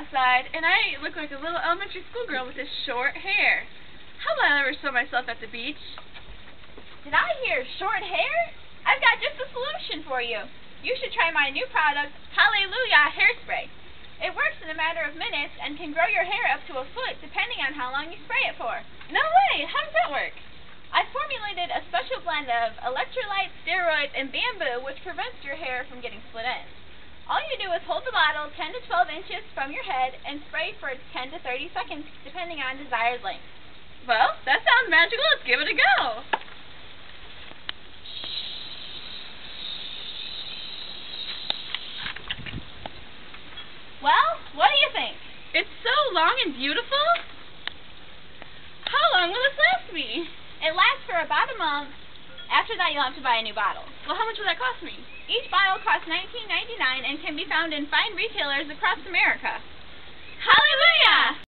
outside, and I look like a little elementary school girl with this short hair. How will I ever show myself at the beach? Did I hear short hair? I've got just a solution for you. You should try my new product, Hallelujah Hairspray. It works in a matter of minutes and can grow your hair up to a foot depending on how long you spray it for. No way! How does that work? I've formulated a special blend of electrolytes, steroids, and bamboo which prevents your hair from getting split ends. All you do is hold the bottle 10 to 12 inches from your head and spray for 10 to 30 seconds, depending on desired length. Well, that sounds magical. Let's give it a go. Well, what do you think? It's so long and beautiful. How long will this last me? It lasts for about a month. After that, you'll have to buy a new bottle. Well, how much will that cost me? Each bottle costs $19.99 and can be found in fine retailers across America.